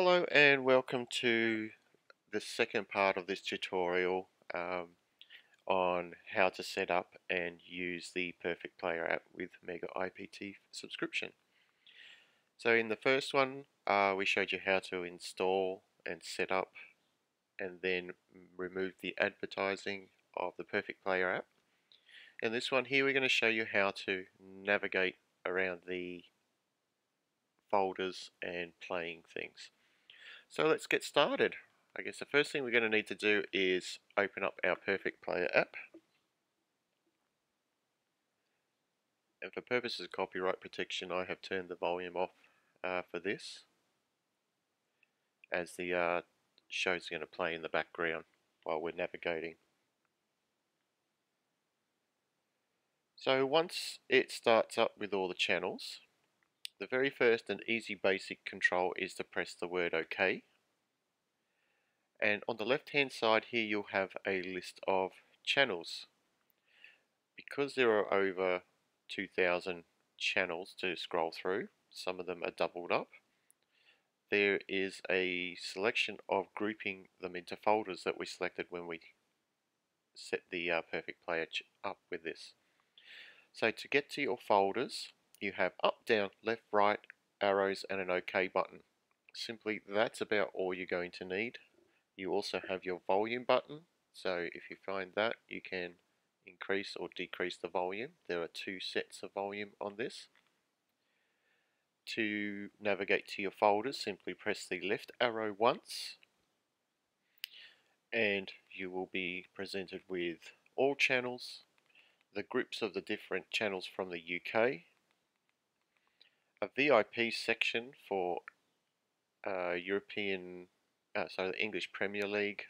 Hello and welcome to the second part of this tutorial um, on how to set up and use the Perfect Player app with Mega IPT subscription. So in the first one uh, we showed you how to install and set up and then remove the advertising of the Perfect Player app. In this one here we're going to show you how to navigate around the folders and playing things. So let's get started. I guess the first thing we're going to need to do is open up our Perfect Player app. And for purposes of copyright protection I have turned the volume off uh, for this as the uh, show's going to play in the background while we're navigating. So once it starts up with all the channels the very first and easy basic control is to press the word OK. And on the left hand side here you'll have a list of channels. Because there are over 2,000 channels to scroll through, some of them are doubled up, there is a selection of grouping them into folders that we selected when we set the uh, perfect player up with this. So to get to your folders, you have up, down, left, right, arrows and an OK button. Simply that's about all you're going to need. You also have your volume button, so if you find that you can increase or decrease the volume. There are two sets of volume on this. To navigate to your folders, simply press the left arrow once and you will be presented with all channels, the groups of the different channels from the UK, a VIP section for uh, European, uh, sorry, the English Premier League,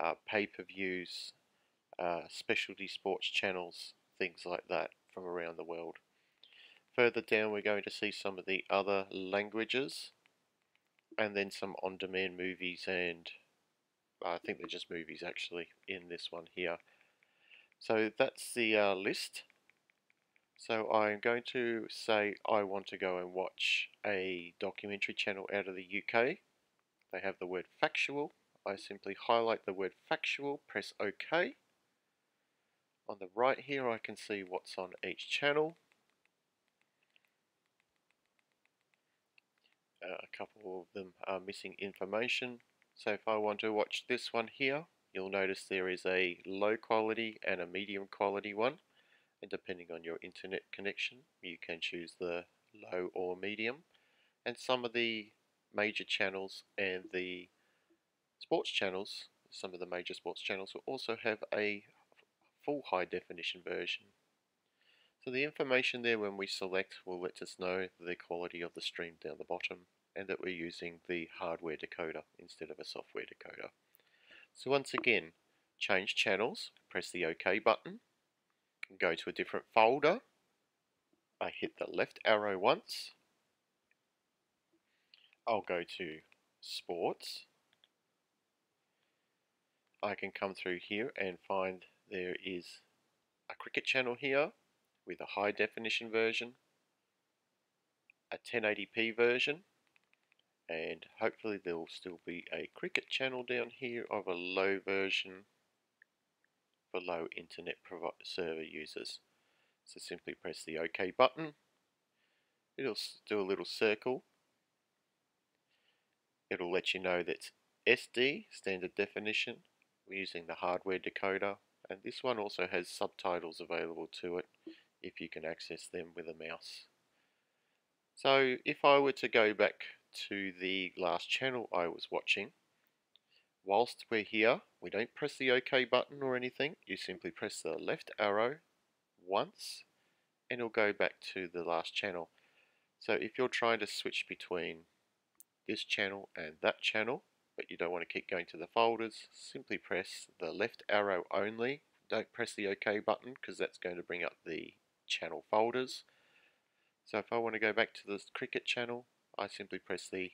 uh, pay-per-views, uh, specialty sports channels, things like that from around the world. Further down we're going to see some of the other languages and then some on-demand movies and I think they're just movies actually in this one here. So that's the uh, list so I'm going to say I want to go and watch a documentary channel out of the UK. They have the word factual. I simply highlight the word factual, press OK. On the right here I can see what's on each channel. Uh, a couple of them are missing information. So if I want to watch this one here, you'll notice there is a low quality and a medium quality one and depending on your internet connection you can choose the low or medium. And some of the major channels and the sports channels some of the major sports channels will also have a full high definition version. So the information there when we select will let us know the quality of the stream down the bottom and that we're using the hardware decoder instead of a software decoder. So once again change channels press the OK button go to a different folder. I hit the left arrow once. I'll go to sports. I can come through here and find there is a cricket channel here with a high definition version, a 1080p version, and hopefully there will still be a cricket channel down here of a low version for low internet server users. So simply press the OK button. It'll do a little circle. It'll let you know that SD, standard definition. We're using the hardware decoder. And this one also has subtitles available to it if you can access them with a mouse. So if I were to go back to the last channel I was watching, whilst we're here, we don't press the OK button or anything. You simply press the left arrow once and it'll go back to the last channel. So if you're trying to switch between this channel and that channel, but you don't want to keep going to the folders, simply press the left arrow only. Don't press the OK button because that's going to bring up the channel folders. So if I want to go back to the cricket channel, I simply press the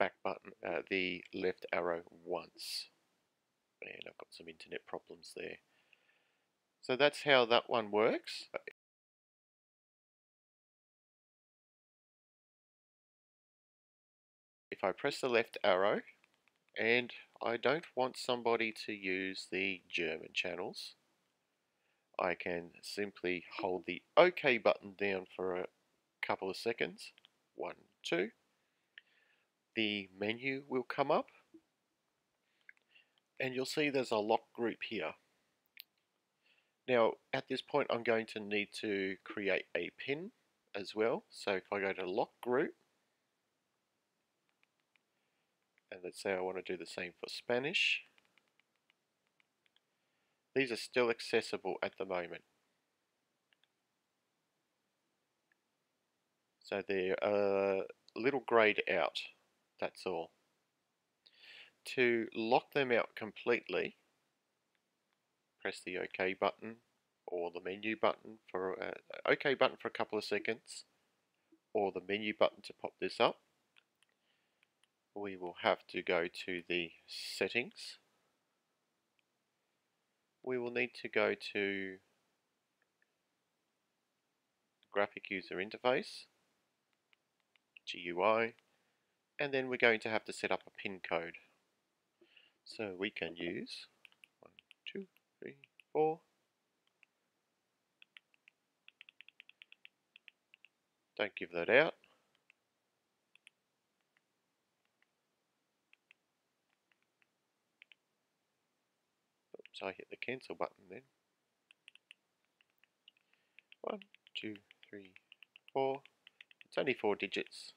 back button, uh, the left arrow once. And I've got some internet problems there. So that's how that one works. if I press the left arrow and I don't want somebody to use the German channels, I can simply hold the OK button down for a couple of seconds. One, two. The menu will come up and you'll see there's a lock group here. Now at this point I'm going to need to create a pin as well. So if I go to lock group and let's say I want to do the same for Spanish these are still accessible at the moment. So they're a little grayed out, that's all. To lock them out completely, press the OK button or the menu button for uh, OK button for a couple of seconds or the menu button to pop this up. We will have to go to the settings we will need to go to graphic user interface, GUI, and then we're going to have to set up a pin code. So we can use one, two, three, four. Don't give that out. So I hit the cancel button then. One, two, three, four. It's only four digits.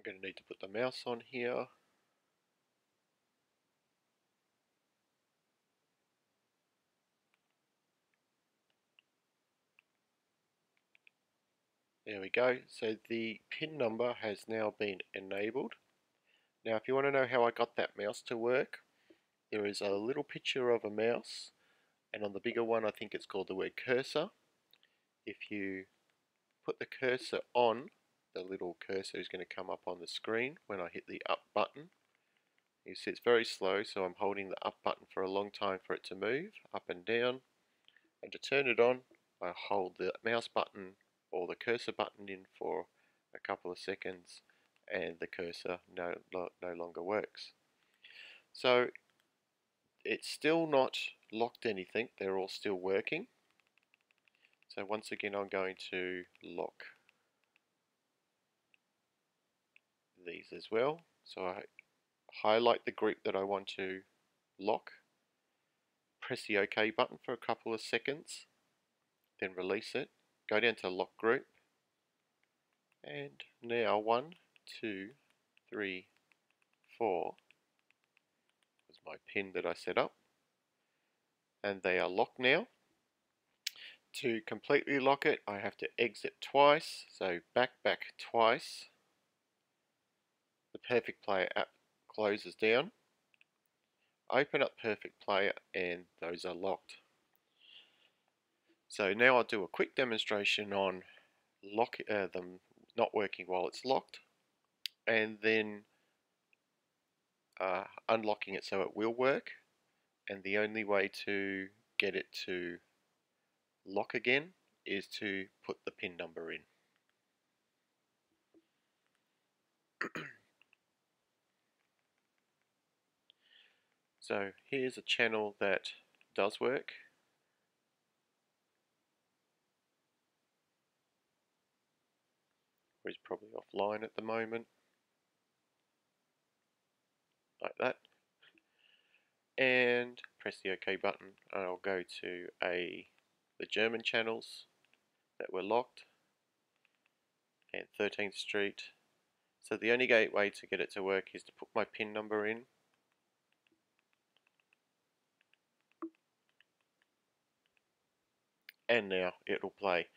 I'm going to need to put the mouse on here. There we go. So the pin number has now been enabled. Now if you want to know how I got that mouse to work, there is a little picture of a mouse and on the bigger one I think it's called the word cursor. If you put the cursor on, the little cursor is going to come up on the screen when I hit the up button. You see it's very slow so I'm holding the up button for a long time for it to move up and down and to turn it on I hold the mouse button or the cursor button in for a couple of seconds and the cursor no, no longer works. So it's still not locked anything, they're all still working. So once again I'm going to lock these as well. So I highlight the group that I want to lock, press the OK button for a couple of seconds, then release it, go down to lock group. And now one, two, three, four. Is my pin that I set up. And they are locked now. To completely lock it I have to exit twice. So back back twice the Perfect Player app closes down open up Perfect Player and those are locked. So now I'll do a quick demonstration on lock uh, them not working while it's locked and then uh, unlocking it so it will work and the only way to get it to lock again is to put the pin number in. so here's a channel that does work He's probably offline at the moment. Like that. And press the OK button and I'll go to a the German channels that were locked and 13th Street. So the only way to get it to work is to put my pin number in and now it'll play.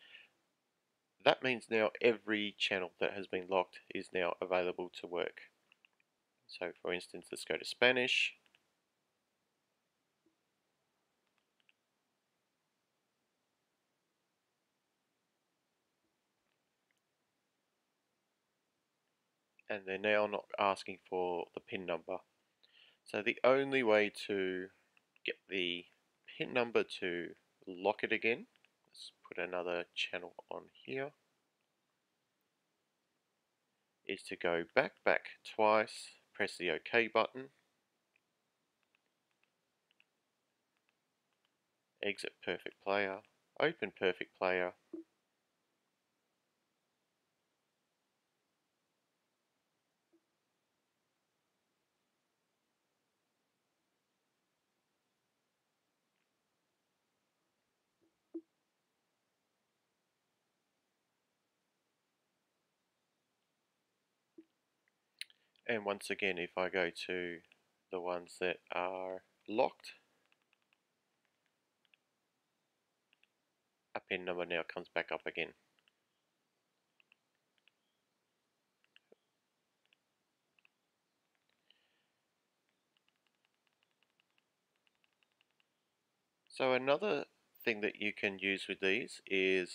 That means now every channel that has been locked is now available to work. So for instance, let's go to Spanish. And they're now not asking for the PIN number. So the only way to get the PIN number to lock it again Let's put another channel on here. Is to go back, back twice, press the OK button, exit perfect player, open perfect player, And once again, if I go to the ones that are locked, a pin number now comes back up again. So another thing that you can use with these is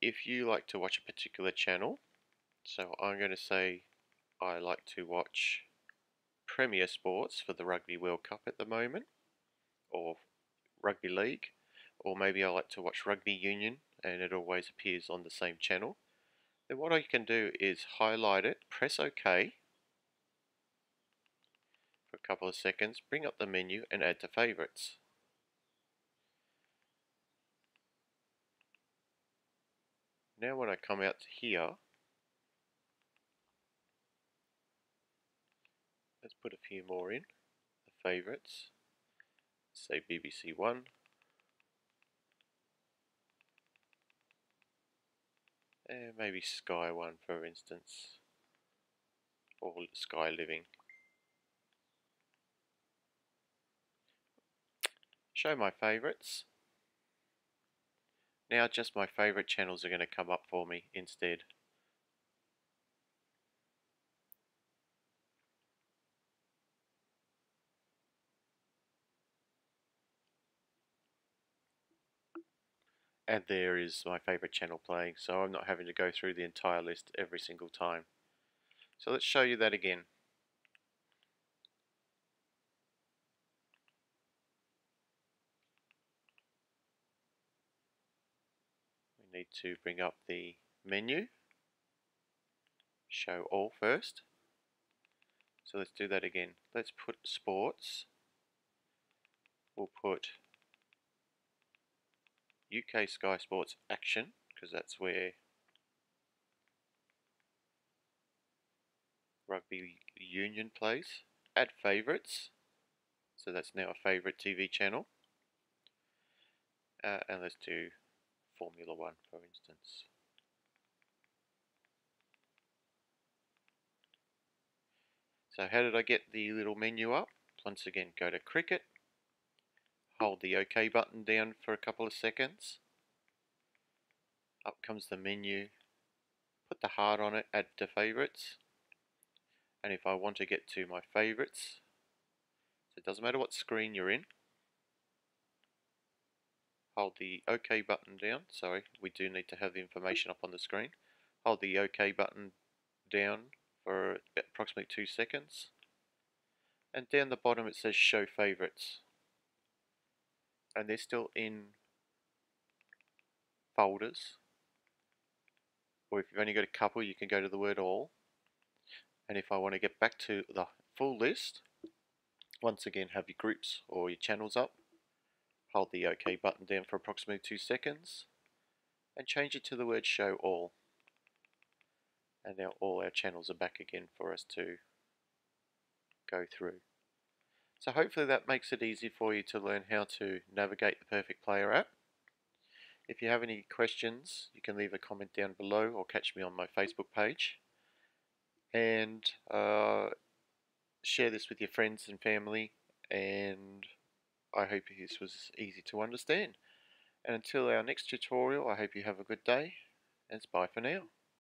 if you like to watch a particular channel, so I'm going to say I like to watch Premier Sports for the Rugby World Cup at the moment, or Rugby League, or maybe I like to watch Rugby Union and it always appears on the same channel. Then what I can do is highlight it, press OK for a couple of seconds, bring up the menu and add to favorites. Now when I come out to here, Let's put a few more in. The favourites. Say BBC One. And maybe Sky One for instance. Or Sky Living. Show my favourites. Now just my favourite channels are going to come up for me instead. And there is my favorite channel playing so I'm not having to go through the entire list every single time. So let's show you that again. We need to bring up the menu. Show all first. So let's do that again. Let's put sports. We'll put UK Sky Sports Action, because that's where Rugby Union plays. Add favourites, so that's now a favourite TV channel. Uh, and let's do Formula One, for instance. So how did I get the little menu up? Once again, go to Cricket, hold the OK button down for a couple of seconds. Up comes the menu. Put the heart on it, add to favorites. And if I want to get to my favorites, so it doesn't matter what screen you're in, hold the OK button down. Sorry, we do need to have the information up on the screen. Hold the OK button down for approximately two seconds. And down the bottom it says show favorites and they're still in folders? Or if you've only got a couple you can go to the word all. And if I want to get back to the full list once again have your groups or your channels up. Hold the OK button down for approximately two seconds and change it to the word show all. And now all our channels are back again for us to go through so hopefully that makes it easy for you to learn how to navigate the Perfect Player app. If you have any questions, you can leave a comment down below or catch me on my Facebook page. And uh, share this with your friends and family. And I hope this was easy to understand. And until our next tutorial, I hope you have a good day. And it's bye for now.